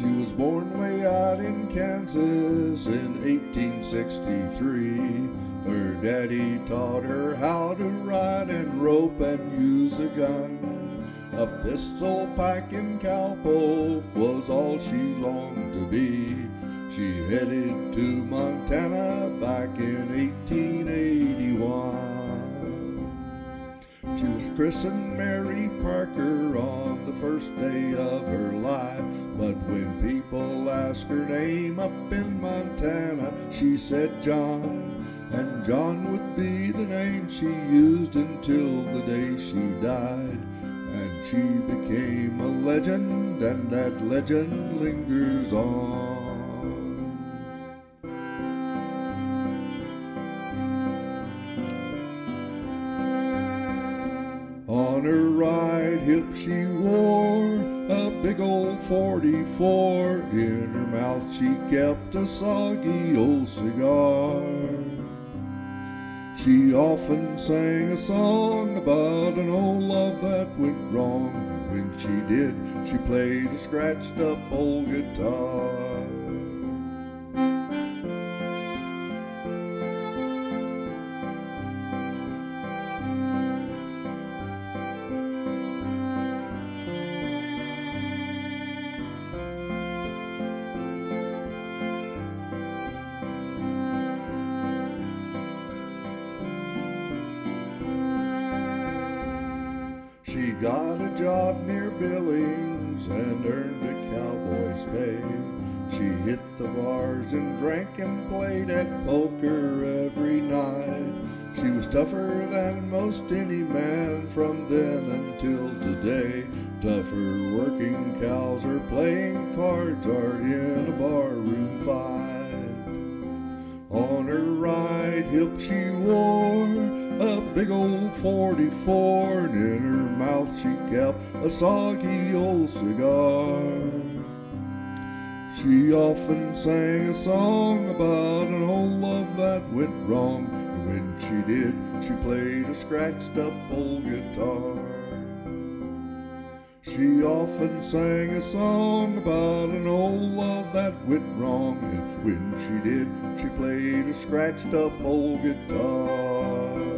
She was born way out in Kansas in 1863. Her daddy taught her how to ride and rope and use a gun. A pistol packing cowpoke was all she longed to be. She headed to Montana back in 1881. She was christened Mary Parker on the first day of her life. But when people asked her name up in Montana, she said John. And John would be the name she used until the day she died. And she became a legend, and that legend lingers on. On her right hip she wore big old 44. In her mouth she kept a soggy old cigar. She often sang a song about an old love that went wrong. When she did, she played a scratched up old guitar. She got a job near Billings and earned a cowboy's pay. She hit the bars and drank and played at poker every night. She was tougher than most any man from then until today. Tougher working cows or playing cards or in a barroom fight. On her right hip she wore a big old 44, and in her mouth she kept a soggy old cigar. She often sang a song about an old love that went wrong. And when she did, she played a scratched up old guitar. She often sang a song about an old love that went wrong. And when she did, she played a scratched up old guitar.